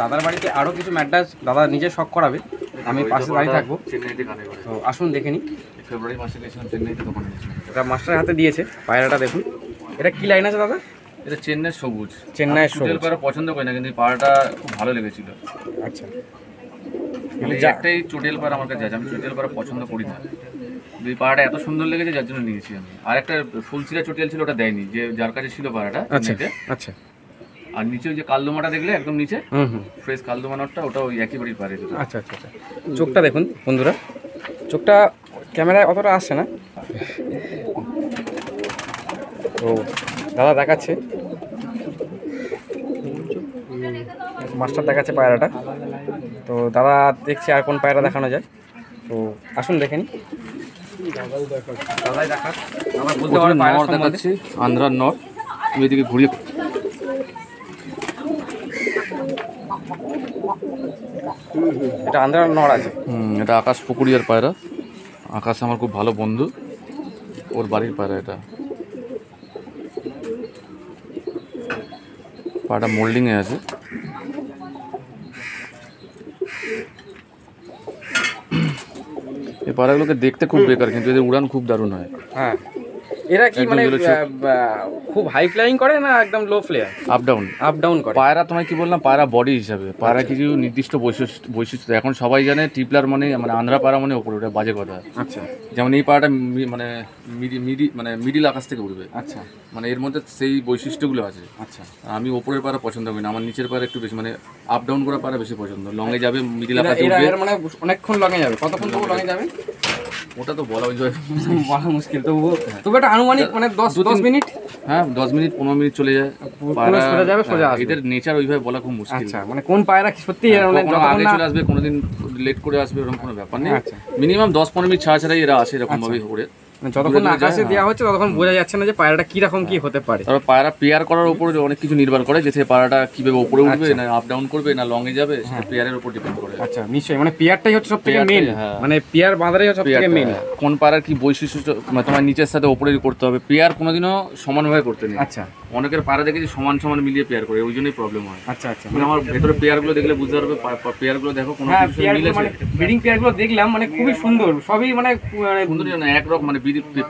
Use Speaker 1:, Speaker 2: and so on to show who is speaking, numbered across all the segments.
Speaker 1: দাদার বাড়িতে আরও কিছু ম্যাড্রাস দাদা নিজে শখ করাবে। আমি পাশে বাড়ি থাকব। তো আসুন দেখে নিই।
Speaker 2: ফেব্রুয়ারি মাসে গেছিলাম চেন্নাইতে তখন
Speaker 1: এটা মাস্টারের হাতে দিয়েছে পায়রাটা দেখুন। এটা কি লাইন আছে দাদা?
Speaker 2: এটা চেন্নাই সবুজ।
Speaker 1: চেন্নাইয়ের
Speaker 2: চুটেল
Speaker 1: সবুজ।
Speaker 2: পছন্দ করি না কিন্তু পাড়াটা খুব ভালো লেগেছিল।
Speaker 1: আচ্ছা।
Speaker 2: একটাই চুটেল পাড়া আমার কাছে আছে আমি চুটেল পাড়া পছন্দ করি না। এই পাড়াটা এত সুন্দর লেগেছে যার জন্য নিয়েছি আমি। আর একটা ফুলচিরা চুটেল ছিল ওটা দেয়নি যে যার কাছে ছিল পাড়াটা
Speaker 1: আচ্ছা আচ্ছা।
Speaker 2: আর নিচে ওই যে কালদোমাটা দেখলে একদম নিচে?
Speaker 1: হুম হুম।
Speaker 2: ফ্রেশ কালদোমানটা ওটা ওই একই বাড়ির দুটো।
Speaker 1: আচ্ছা আচ্ছা আচ্ছা। চোখটা দেখুন বন্ধুরা। চোখটা ক্যামেরায় অতটা আসছে না। তো দাদা দেখাচ্ছে। মাস্টার দেখাচ্ছে পায়রাটা। তো দাদা দেখছে আর কোন পায়রা দেখানো যায়। তো আসুন দেখেন দাদাই দেখাক। আমার বলতে পারে পায়রা।
Speaker 2: দেখাচ্ছি আন্ধ্রার নর। তুমি এদিকে ঘুরিয়ে
Speaker 1: এটা আন্ধ্রার নড় আছে।
Speaker 2: হুম এটা আকাশ পুকুরিয়ার পায়রা। আকাশ আমার খুব ভালো বন্ধু। ওর বাড়ির পায়রা এটা। পায়রাটা মোল্ডিংয়ে আছে। এই পায়রাগুলোকে দেখতে খুব বেকার কিন্তু এদের উড়ান খুব দারুণ হয়।
Speaker 1: হ্যাঁ। এরা কি মানে খুব হাই ফ্লাইং করে না একদম low flyer
Speaker 2: up down
Speaker 1: up down করে।
Speaker 2: পায়রা তোমায় কি বললাম? পায়রা বডি হিসাবে। পায়রা কিছু নির্দিষ্ট বৈশিষ্ট্য বৈশিষ্ট্য? এখন সবাই জানে টিপলার মানে মানে আন্ধ্রা পায়রা মানে ওপরে ওটা বাজে কথা।
Speaker 1: আচ্ছা।
Speaker 2: যেমন এই পায়রাটা মানে মিডি মিডি মানে মিডিল আকাশ থেকে উঠবে।
Speaker 1: আচ্ছা।
Speaker 2: মানে এর মধ্যে সেই বৈশিষ্ট্যগুলো আছে।
Speaker 1: আচ্ছা।
Speaker 2: আমি ওপরের পায়রা পছন্দ করি না আমার নিচের পায়রা একটু বেশি মানে আপ ডাউন করা পায়রা বেশি পছন্দ। লংয়ে যাবে মিডিল আকাশে উঠবে।
Speaker 1: মানে অনেকক্ষণ লঙে যাবে। কতক্ষণ তবু লঙে যাবে?
Speaker 2: ওটা তো বলা
Speaker 1: বলা মুশকিল। তবু তবু একটা আনুমানিক মানে দশ দশ মিনিট?
Speaker 2: হ্যাঁ দশ মিনিট পনেরো মিনিট চলে যায়।
Speaker 1: পুরো
Speaker 2: পায়রা-
Speaker 1: যাবে, সোজা
Speaker 2: হ্যাঁ, এদের নেচার ওইভাবে বলা খুব মুশকিল।
Speaker 1: আচ্ছা মানে কোন পায়রা সত্যি এর মানে
Speaker 2: আগে চলে আসবে কোনোদিন লেট করে আসবে এরকম কোনো ব্যাপার নেই।
Speaker 1: আচ্ছা।
Speaker 2: মিনিমাম দশ পনেরো মিনিট ছাড়া ছাড়াই এরা আসে এরকম ভাবে করে
Speaker 1: মানে যতক্ষণ না
Speaker 2: দূরে দূরে
Speaker 1: আকাশে দেওয়া হচ্ছে ততক্ষণ বোঝা যাচ্ছে না যে পায়রাটা কি রকম কি হতে পারে।
Speaker 2: তারপর পায়রা পেয়ার করার উপর অনেক কিছু নির্ভর করে যে সে পায়রাটা কীভাবে উপরে উঠবে না আপ ডাউন করবে না লং এ যাবে সেটা পেয়ারের উপর ডিপেন্ড করে।
Speaker 1: আচ্ছা নিশ্চয়ই। মানে পেয়ারটাই হচ্ছে সব থেকে মেন
Speaker 2: হ্যাঁ।
Speaker 1: মানে পেয়ার বাঁধাটাই সব থেকে
Speaker 2: পেয়ারটা,
Speaker 1: মেন
Speaker 2: কোন পায়রার কি বৈশিষ্ট্য মানে তোমার নিচের সাথে উপরে করতে হবে। পেয়ার কোনোদিনও সমানভাবে করতে নেই।
Speaker 1: আচ্ছা।
Speaker 2: অনেকের পায়রা দেখেছি সমান সমান মিলিয়ে পেয়ার করে ওই জন্যই প্রবলেম হয়।
Speaker 1: আচ্ছা আচ্ছা।
Speaker 2: মানে আমার ভেতরে পেয়ারগুলো দেখলে বুঝতে পারবে পেয়ারগুলো দেখো কোনো
Speaker 1: হ্যাঁ
Speaker 2: কিছু
Speaker 1: পেয়ার
Speaker 2: মিল
Speaker 1: মানে ব্রিডিং পেয়ারগুলো দেখলাম মানে খুবই সুন্দর সবই মানে মানে
Speaker 2: সুন্দরী না একরকম মানে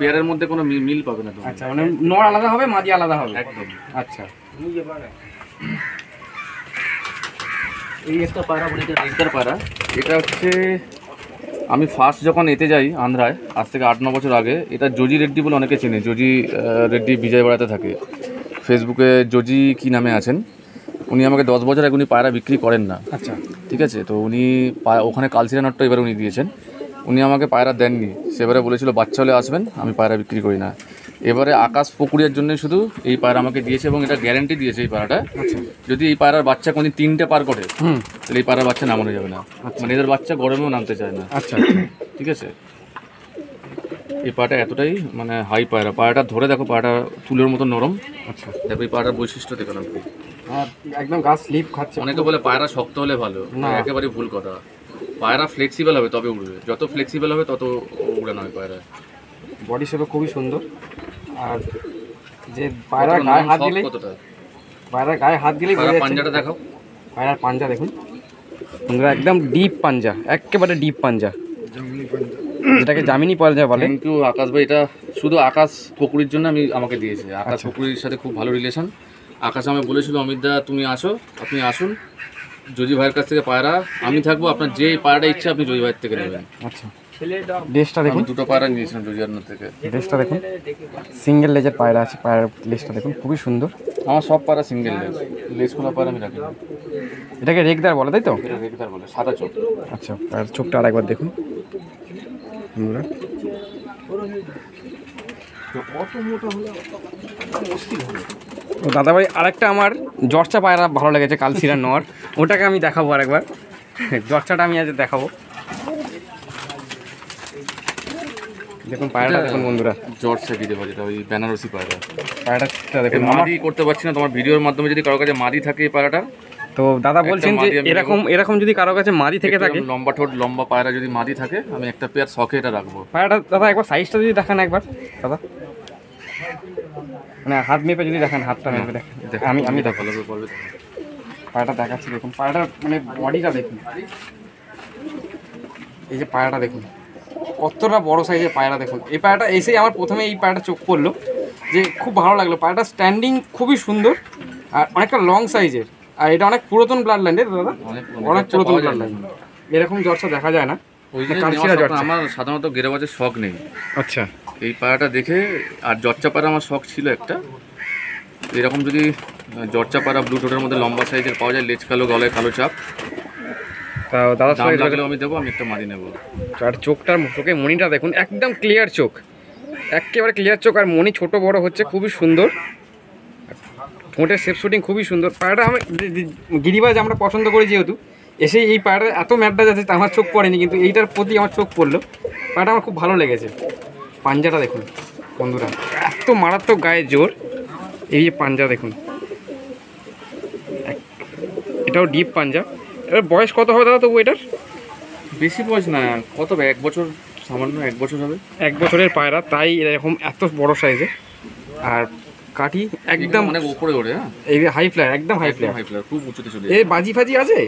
Speaker 2: পেয়ারের মধ্যে কোনো মিল পাবে না
Speaker 1: আচ্ছা মানে নর আলাদা হবে মাদি আলাদা হবে?
Speaker 2: একদম।
Speaker 1: আচ্ছা।
Speaker 2: এই একটা পায়রা বলে এটা রেজদার পায়রা এটা হচ্ছে আমি ফার্স্ট যখন এতে যাই আন্ধ্রায় আজ থেকে আট ন বছর আগে এটা জজি রেড্ডি বলে অনেকে চেনে। জজি রেড্ডি বিজয়বাড়াতে থাকে। ফেসবুকে জজি কি নামে আছেন উনি আমাকে দশ বছর আগে উনি পায়রা বিক্রি করেন না।
Speaker 1: আচ্ছা।
Speaker 2: ঠিক আছে? তো উনি ওখানে কালসিরা নটটা এবারে উনি দিয়েছেন। উনি আমাকে পায়রা দেননি। সেবারে বলেছিল বাচ্চা হলে আসবেন আমি পায়রা বিক্রি করি না। এবারে আকাশ পুকুরিয়ার জন্য শুধু এই পায়রা আমাকে দিয়েছে এবং এটা গ্যারান্টি দিয়েছে এই পায়রাটা। যদি এই পায়রার বাচ্চা কোনদিন তিনটে পার করে তাহলে এই পায়রার বাচ্চা নামানো যাবে না। মানে এদের বাচ্চা গরমেও নামতে চায় না।
Speaker 1: আচ্ছা।
Speaker 2: ঠিক আছে? এই পাটা এতটাই মানে হাই পায়রা। পায়রাটা ধরে দেখো পায়রাটা তুলের মতো নরম।
Speaker 1: আচ্ছা।
Speaker 2: দেখো এই পায়রার বৈশিষ্ট্য দেখো না।
Speaker 1: একদম গাছ স্লিপ খাচ্ছে।
Speaker 2: অনেকে বলে পায়রা শক্ত হলে ভালো
Speaker 1: না।
Speaker 2: একেবারে ভুল কথা। পায়রা ফ্লেক্সিবল হবে তবে উড়বে। যত ফ্লেক্সিবল হবে তত উড়ানো হয় পায়রা।
Speaker 1: বডি শেপও খুবই সুন্দর। আর যে
Speaker 2: পায়রা
Speaker 1: গায়ে হাত দিলেই
Speaker 2: কতটা?
Speaker 1: পায়রার গায়ে হাত দিলেই
Speaker 2: পায়রা পাঞ্জাটা দেখাও।
Speaker 1: পায়রার পাঞ্জা দেখুন। একদম ডিপ পাঞ্জা। একেবারে ডিপ পাঞ্জা। যেটাকে জামিনি পাঞ্জা বলে।
Speaker 2: থ্যাংক ইউ আকাশ ভাই এটা শুধু আকাশ পুকুরির জন্য আমি আমাকে দিয়েছে। আকাশ
Speaker 1: আচ্ছা।
Speaker 2: পুকুরির সাথে খুব ভালো রিলেশন আকাশ আমাকে বলেছিল অমিত দা তুমি আসো আপনি আসুন। জজি ভাইয়ের কাছ থেকে পায়রা আমি থাকব আপনার যে পায়রাটা ইচ্ছে আপনি জজি ভাইয়ের থেকে নেবেন।
Speaker 1: আচ্ছা। ড্রেসটা দেখুন।
Speaker 2: দুটো পায়রা নিয়েছিলাম থেকে।
Speaker 1: ড্রেসটা দেখুন। সিঙ্গেল লেজের পায়রা আছে পায়রার লেজটা দেখুন খুবই সুন্দর।
Speaker 2: আমার সব পায়রা সিঙ্গেল লেজ লেজ খোলা পায়রা আমি রাখি।
Speaker 1: এটাকে রেগদার বলে তাই তো?
Speaker 2: বলে সাদা চোখ।
Speaker 1: আচ্ছা পায়ের চোখটা আরেকবার দেখুন। তো দাদাভাই আরেকটা আমার জর্চা পায়রা ভালো লেগেছে কাল সিরার নর। ওটাকে আমি দেখাবো আরেকবার। জর্চাটা আমি আজ দেখাবো। দেখুন পায়রাটা দেখুন বন্ধুরা।
Speaker 2: জর্সা গিরে বা যেটা ওই বেনারসি পায়রা।
Speaker 1: পায়রাটা দেখুন
Speaker 2: মাদি করতে পারছি না তোমার ভিডিওর মাধ্যমে যদি কারও কাছে মাদি থাকে এই পায়রাটা
Speaker 1: তো দাদা বলছেন যে এরকম এরকম যদি কারও কাছে মাদি থেকে থাকে।
Speaker 2: লম্বা ঠোঁট লম্বা পায়রা যদি মাদি থাকে আমি একটা পেয়ার শখে এটা রাখব।
Speaker 1: পায়রাটা দাদা একবার সাইজটা যদি দেখান একবার দাদা। মানে হাত মেপে যদি দেখেন হাতটা মেপে দেখেন। আমি আমি দেখো। পায়রাটা দেখাচ্ছি দেখুন। পায়রাটার মানে বডিটা দেখুন। এই যে পায়রাটা দেখুন। কতটা বড় সাইজের পায়রা দেখুন। এই পায়রাটা এসেই আমার প্রথমে এই পায়রাটা চোখ পড়ল। যে খুব ভালো লাগল। পায়রাটা স্ট্যান্ডিং খুবই সুন্দর আর অনেকটা লং সাইজের আর এটা অনেক পুরাতন ব্লাড লাইন দাদা।
Speaker 2: অনেক
Speaker 1: পুরাতন। ব্লাড লাইন এরকম জর্সা দেখা যায় না।
Speaker 2: আমার সাধারণত গেরাবাজের শখ নেই।
Speaker 1: আচ্ছা।
Speaker 2: এই পায়রাটা দেখে আর জর্চা পায়রা আমার শখ ছিল একটা। এরকম যদি জর্চা পায়রা ব্লু টোটের মধ্যে লম্বা সাইজের পাওয়া যায় লেজ কালো গলায় কালো চাপ।
Speaker 1: তা দাদার
Speaker 2: দাম লাগলেও আমি দেবো আমি একটা মারি নেব।
Speaker 1: আর চোখটার চোখে মনিটা দেখুন একদম ক্লিয়ার চোখ। একেবারে ক্লিয়ার চোখ আর মনি ছোট বড় হচ্ছে খুবই সুন্দর। ঠোঁটের সেপ শুটিং খুবই সুন্দর। পায়রাটা আমি গিরিবাজ আমরা পছন্দ করি যেহেতু এসে এই পায়রাটা এত ম্যাটটা যাচ্ছে আমার চোখ পড়েনি কিন্তু এইটার প্রতি আমার চোখ পড়ল। পায়রাটা আমার খুব ভালো লেগেছে। পাঞ্জাটা দেখুন বন্ধুরা এত মারাত্মক গায়ে জোর। এই যে পাঞ্জা দেখুন। এটাও ডিপ পাঞ্জা। এবার বয়স কত হবে দাদা তবু এটার?
Speaker 2: বেশি বয়স না কত এক বছর সামান্য এক বছর হবে।
Speaker 1: এক বছরের পায়রা তাই এরকম এত বড় সাইজে আর কাঠি একদম
Speaker 2: অনেক উপরে ওঠে হ্যাঁ।
Speaker 1: এই হাই ফ্লায়ার একদম হাই ফ্লায়ার
Speaker 2: হাই ফ্লার খুব উঁচুতে চলে
Speaker 1: এ বাজি ফাজি আছে?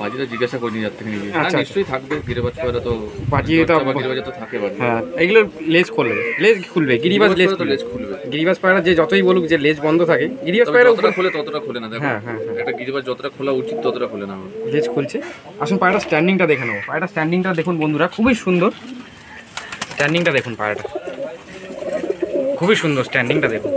Speaker 2: বাজিটা জিজ্ঞাসা করিনি যার থেকে নিবি
Speaker 1: আচ্ছা,
Speaker 2: হ্যাঁ
Speaker 1: আচ্ছা।
Speaker 2: নিশ্চয়ই থাকবে গিরেবাজ পায়রা তো
Speaker 1: বাজি
Speaker 2: বা গিরিবাজে তো থাকে বাজি।
Speaker 1: হ্যাঁ এগুলো লেজ খুলবে লেজ খুলবে গিরিবাজ লেজ খুলবে।
Speaker 2: লেজ খুলবে।
Speaker 1: গিরিবাজ পায়রা যে যতই বলুক যে লেজ বন্ধ থাকে গিরিবাজ পায়রা উপরে
Speaker 2: খোলে ততটা খোলে না দেখো।
Speaker 1: হ্যাঁ, হ্যাঁ, হ্যাঁ।
Speaker 2: একটা গিরিবাজ যতটা খোলা উচিত ততটা খোলে না।
Speaker 1: লেজ খুলছে। আসুন পায়রাটা স্ট্যান্ডিংটা দেখে নেব। পায়রাটা স্ট্যান্ডিংটা দেখুন বন্ধুরা খুবই সুন্দর। স্ট্যান্ডিংটা দেখুন পায়রাটা। খুবই সুন্দর স্ট্যান্ডিংটা দেখুন।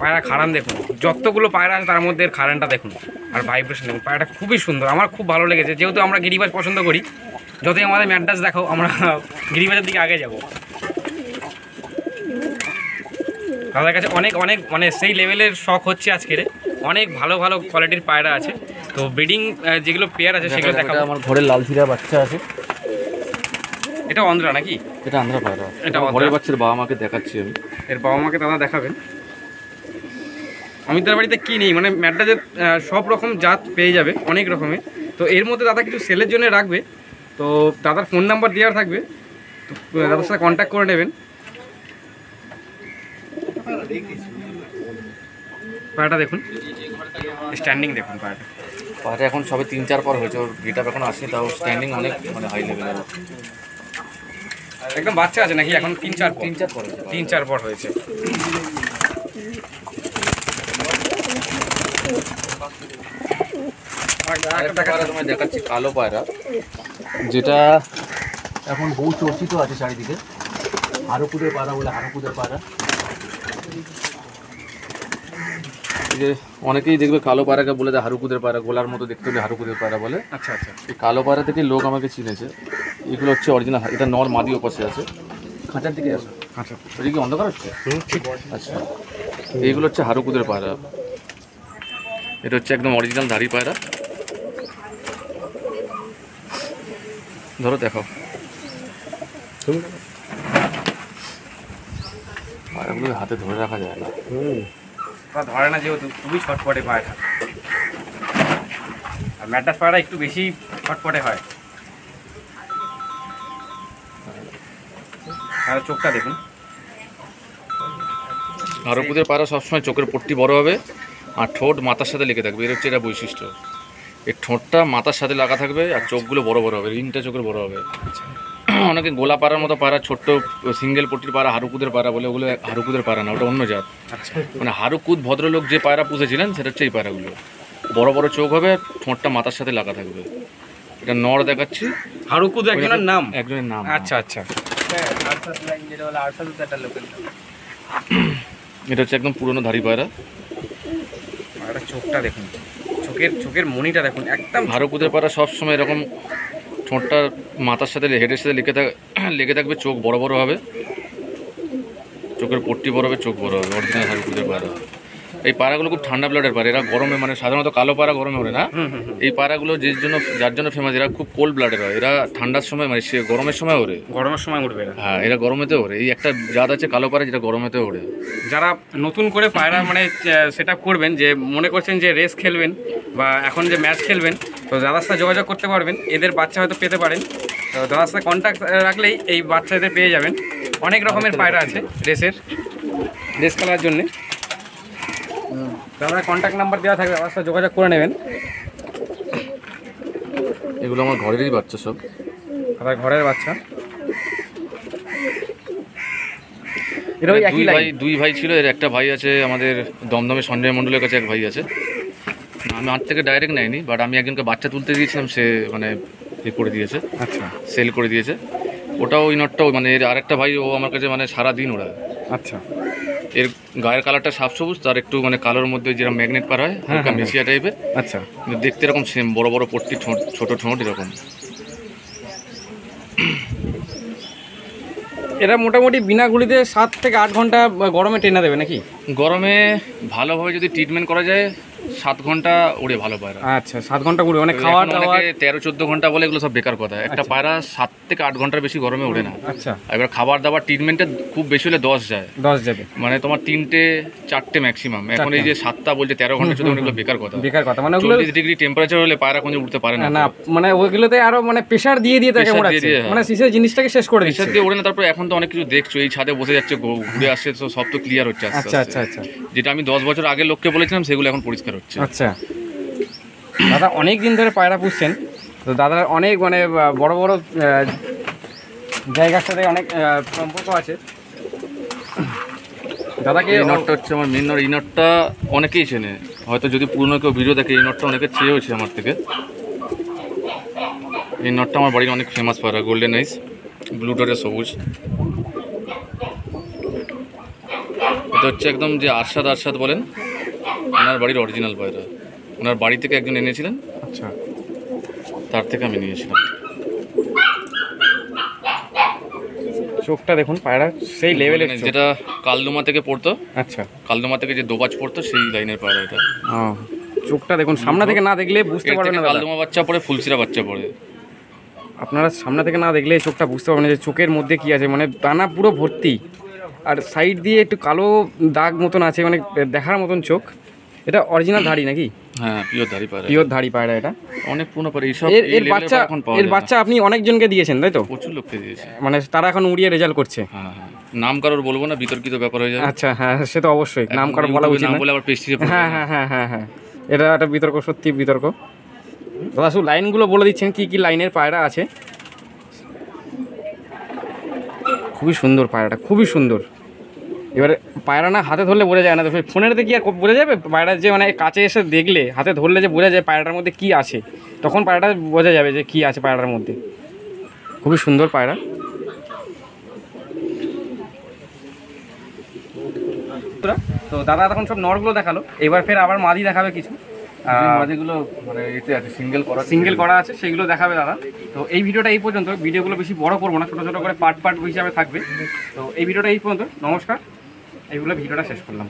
Speaker 1: পায়রা খাড়ান দেখুন। যতগুলো পায়রা আছে তার মধ্যে এর খাড়ানটা দেখুন আর ভাইব্রেশন দেখুন। পায়রাটা খুবই সুন্দর। আমার খুব ভালো লেগেছে। যেহেতু আমরা গিরিবাজ পছন্দ করি যতই আমাদের ম্যাডাস দেখো আমরা গিরিবাজের দিকে আগে যাব। তাদের কাছে অনেক অনেক মানে সেই লেভেলের শখ হচ্ছে আজকের। অনেক ভালো ভালো কোয়ালিটির পায়রা আছে। তো ব্রিডিং যেগুলো পেয়ার আছে সেগুলো দেখাবো।
Speaker 2: আমার ঘরের লালচিরা বাচ্চা আছে।
Speaker 1: এটা অন্ধ্রা নাকি?
Speaker 2: এটা আন্ধ্রা পায়রা
Speaker 1: এটা।
Speaker 2: ঘরের বাচ্চার বাবা মাকে দেখাচ্ছি আমি।
Speaker 1: এর বাবা মাকে দাদা দেখাবেন। অমিতার বাড়িতে কি নেই? মানে ম্যাটটাজের সব রকম জাত পেয়ে যাবে অনেক রকমের। তো এর মধ্যে দাদা কিছু সেলের জন্য রাখবে। তো দাদার ফোন নাম্বার দেওয়ার থাকবে। তো দাদার সাথে কন্ট্যাক্ট করে নেবেন। পায়রাটা দেখুন। স্ট্যান্ডিং দেখুন পায়রাটা
Speaker 2: পায়রা এখন সবে তিন চার পর হয়েছে। ওর গেট এখন আসেনি তাও স্ট্যান্ডিং অনেক মানে হাই লেভেলের
Speaker 1: একদম বাচ্চা আছে নাকি? এখন তিন চার
Speaker 2: তিন চার পর
Speaker 1: তিন চার পর হয়েছে।
Speaker 2: দেখাচ্ছি কালো পায়রা যেটা এখন বহু চর্চিত আছে চারিদিকে। হারুকুদের পাড়া বলে হারুকুদের যে অনেকেই দেখবে কালো পাড়াকে বলে দেয় হারুকুদের পাড়া গোলার মতো দেখতে হলে হারুকুদের পাড়া বলে।
Speaker 1: আচ্ছা আচ্ছা।
Speaker 2: এই কালো পাড়া থেকে লোক আমাকে চিনেছে। এগুলো হচ্ছে অরিজিনাল এটা নর মাদি ওপাশে আছে। খাঁচার দিকে আছে?
Speaker 1: আচ্ছা
Speaker 2: ওই কি অন্ধকার হচ্ছে? আচ্ছা। এইগুলো হচ্ছে হারুকুদের পায়রা। এটা হচ্ছে একদম অরিজিনাল ধাড়ি পায়রা। ধরো দেখো পায়রাগুলো হাতে ধরে রাখা যায় না।
Speaker 1: ধরে না যেহেতু খুবই ছটপটে পায়রা। আর ম্যাটাস পায়রা একটু বেশি ছটপটে হয়। আর চোখটা দেখুন।
Speaker 2: হারুকুদের পায়রা সবসময় চোখের পট্টি বড় হবে আর ঠোঁট মাথার সাথে লেগে থাকবে। এর হচ্ছে এটা বৈশিষ্ট্য। এর ঠোঁটটা মাথার সাথে লাগা থাকবে আর চোখগুলো বড় বড় হবে রিংটা চোখের বড় হবে। অনেকে গোলা পাড়ার মতো পাড়া ছোট্ট সিঙ্গেল পট্টির পাড়া হারুকুদের পাড়া বলে ওগুলো হারুকুদের পাড়া না ওটা অন্য জাত।
Speaker 1: আচ্ছা।
Speaker 2: মানে হারুকুদ ভদ্রলোক যে পায়রা পুষেছিলেন সেটা হচ্ছে এই পায়রাগুলো বড় বড় চোখ হবে ঠোঁটটা মাথার সাথে লাগা থাকবে। এটা নর দেখাচ্ছি।
Speaker 1: হারুকুদ একজনের নাম?
Speaker 2: একজনের নাম
Speaker 1: আচ্ছা আচ্ছা।
Speaker 2: এটা হচ্ছে একদম পুরনো ধাড়ি পায়রা।
Speaker 1: চোখটা দেখুন। চোখের চোখের মনিটা দেখুন একদম
Speaker 2: হারুকুদের পায়রা সবসময় এরকম ঠোঁটটা মাথার সাথে হেডের সাথে লেগে থাক লেগে থাকবে চোখ বড় বড় হবে। চোখের পট্টি বড় হবে চোখ বড় হবে অরিজিনাল হারুকুদের পায়রা। এই পাড়াগুলো খুব ঠান্ডা ব্লাডের পায়রা এরা গরমে মানে সাধারণত কালো পাড়া গরমে ওড়ে না। এই পাড়াগুলো যে জন্য যার জন্য ফেমাস এরা খুব কোল্ড ব্লাডের হয়। এরা ঠান্ডার সময় মানে সে গরমের সময় ওড়ে।
Speaker 1: গরমের সময় উঠবে
Speaker 2: হ্যাঁ এরা গরমেতে ওড়ে। এই একটা জাত আছে কালো পাড়া যেটা গরমেতে ওড়ে।
Speaker 1: যারা নতুন করে পায়রা মানে সেট করবেন যে মনে করছেন যে রেস খেলবেন বা এখন যে ম্যাচ খেলবেন তো দাদার সাথে যোগাযোগ করতে পারবেন। এদের বাচ্চা হয়তো পেতে পারেন। তো দাদার সাথে কন্ট্যাক্ট রাখলেই এই বাচ্চাদের পেয়ে যাবেন। অনেক রকমের পায়রা আছে রেসের রেস খেলার জন্যে। দাদার কন্ট্যাক্ট নাম্বার দেওয়া থাকবে দাদার সাথে যোগাযোগ করে নেবেন।
Speaker 2: এগুলো আমার ঘরেরই বাচ্চা সব।
Speaker 1: দাদার ঘরের বাচ্চা। একই
Speaker 2: দুই ভাই দুই ভাই ছিল এর একটা ভাই আছে আমাদের দমদমে সঞ্জয় মণ্ডলের কাছে এক ভাই আছে। আমি হাত থেকে ডাইরেক্ট নেয়নি বাট আমি একজনকে বাচ্চা তুলতে দিয়েছিলাম সে মানে এ করে দিয়েছে।
Speaker 1: আচ্ছা।
Speaker 2: সেল করে দিয়েছে। ওটাও ওই নটটাও মানে এর আরেকটা ভাই ও আমার কাছে মানে সারা দিন ওরা।
Speaker 1: আচ্ছা।
Speaker 2: এর গায়ের কালারটা সাফ সবুজ তার একটু মানে কালোর মধ্যে যেরকম ম্যাগনেট পার হয় হালকা
Speaker 1: হ্যাঁ,
Speaker 2: মেশিয়া টাইপের
Speaker 1: আচ্ছা।
Speaker 2: দেখতে এরকম সেম বড় বড় পট্টি ঠোঁট ছোট ঠোঁট এরকম।
Speaker 1: এরা মোটামুটি বিনা গুলিতে সাত থেকে আট ঘণ্টা গরমে টেনে দেবে নাকি?
Speaker 2: গরমে ভালোভাবে যদি ট্রিটমেন্ট করা যায় সাত ঘণ্টা উড়ে ভালো পায়রা।
Speaker 1: আচ্ছা সাত ঘণ্টা ঘুরে মানে খাওয়া দাওয়া
Speaker 2: তেরো চোদ্দ ঘণ্টা বলে এগুলো সব বেকার কথা। একটা পায়রা সাত থেকে আট ঘণ্টার বেশি গরমে ওঠে না।
Speaker 1: আচ্ছা।
Speaker 2: এবার খাবার দাবার ট্রিটমেন্টে খুব বেশি হলে দশ যায়।
Speaker 1: দশ যাবে।
Speaker 2: মানে তোমার তিনটে চারটে ম্যাক্সিমাম এখন এই যে সাতটা বলছে তেরো ঘণ্টা চোদ্দ ঘণ্টা বেকার কথা।
Speaker 1: বেকার কথা। মানে
Speaker 2: চল্লিশ ডিগ্রি টেম্পারেচার হলে পায়রা কোনো উঠতে পারে না।
Speaker 1: না মানে ওইগুলোতে আরও মানে প্রেশার দিয়ে দিয়ে তাকে মোড়াচ্ছে
Speaker 2: হ্যাঁ।
Speaker 1: মানে শিশের জিনিসটাকে শেষ করে দিচ্ছে।
Speaker 2: দিয়ে ওড়ে না তারপরে এখন তো অনেক কিছু দেখছ এই ছাদে বসে যাচ্ছে ঘুরে আসছে সব তো ক্লিয়ার হচ্ছে
Speaker 1: আচ্ছা আচ্ছা আচ্ছা।
Speaker 2: যেটা আমি দশ বছর আগে লোককে বলেছিলাম সেগুলো এখন পরিষ্কার হচ্ছে।
Speaker 1: আচ্ছা। দাদা অনেক দিন ধরে পায়রা পুষছেন। তো দাদার অনেক মানে বড় বড় জায়গার সাথে অনেক সম্পর্ক আছে। দাদাকে
Speaker 2: এই নটটা হচ্ছে আমার মেন নট। এই নটটা অনেকেই চেনে। হয়তো যদি পুরনো কেউ ভিডিও দেখে এই নটটা অনেকে চেয়েওছে আমার থেকে। এই নটটা আমার বাড়ির অনেক ফেমাস পায়রা গোল্ডেন আইস ব্লু ডটের সবুজ। এটা হচ্ছে একদম যে আরশাদ আরশাদ বলেন ওনার বাড়ির অরিজিনাল পায়রা ওনার বাড়ি থেকে একজন এনেছিলেন
Speaker 1: আচ্ছা।
Speaker 2: তার থেকে আমি নিয়েছিলাম।
Speaker 1: চোখটা দেখুন পায়রা সেই লেভেলের
Speaker 2: Golden যেটা কালদোমা থেকে পড়তো
Speaker 1: আচ্ছা।
Speaker 2: কালদোমা থেকে যে দোবাজ পড়তো সেই লাইনের পায়রা এটা।
Speaker 1: চোখটা দেখুন সামনে থেকে না দেখলে বুঝতে পারবেন না।
Speaker 2: কালদোমা বাচ্চা পড়ে ফুলসিরা বাচ্চা পড়ে।
Speaker 1: আপনারা সামনে থেকে না দেখলে চোখটা বুঝতে পারবেন যে চোখের মধ্যে কি আছে মানে দানা পুরো ভর্তি। আর সাইড দিয়ে একটু কালো দাগ মতন আছে মানে দেখার মতন চোখ। এটা অরিজিনাল ধাড়ি নাকি?
Speaker 2: হ্যাঁ পিওর দাড়ি পায়রা
Speaker 1: পিওর ধাড়ি পায়রা এটা।
Speaker 2: অনেক পুরনো পায়রা এইসব
Speaker 1: এর এর বাচ্চা এর বাচ্চা আপনি অনেকজনকে দিয়েছেন তাই তো?
Speaker 2: প্রচুর লোককে দিয়েছে।
Speaker 1: মানে তারা এখন উড়িয়ে রেজাল্ট করছে।
Speaker 2: হ্যাঁ হ্যাঁ নাম কারোর বলব না বিতর্কিত ব্যাপার হয়ে যাবে।
Speaker 1: আচ্ছা হ্যাঁ সে তো অবশ্যই। নাম বলা উচিত না।
Speaker 2: বলে আবার পেস্টিজে
Speaker 1: হ্যাঁ হ্যাঁ হ্যাঁ হ্যাঁ হ্যাঁ। এটা একটা বিতর্ক সত্যি বিতর্ক। দাদা শুধু লাইনগুলো বলে দিচ্ছেন কি কি লাইনের পায়রা আছে? খুবই সুন্দর পায়রাটা খুবই সুন্দর। এবারে পায়রা না হাতে ধরলে বোঝা যায় না তো ফোনের কি আর বোঝা যাবে? পায়রা যে মানে কাছে এসে দেখলে হাতে ধরলে যে বোঝা যায় পায়রাটার মধ্যে কি আছে তখন পায়রাটা বোঝা যাবে যে কি আছে পায়রাটার মধ্যে। খুবই সুন্দর পায়রা। তো দাদা তখন সব নরগুলো দেখাল এবার ফের আবার মাদি দেখাবে কিছু।
Speaker 2: মাঝেগুলো মানে এতে আছে সিঙ্গেল করা
Speaker 1: সিঙ্গেল করা আছে সেগুলো দেখাবে দাদা। তো এই ভিডিওটা এই পর্যন্ত ভিডিওগুলো বেশি বড় করব না ছোটো ছোটো করে পার্ট পার্ট হিসাবে থাকবে। তো এই ভিডিওটা এই পর্যন্ত নমস্কার। এইগুলো ভিডিওটা শেষ করলাম।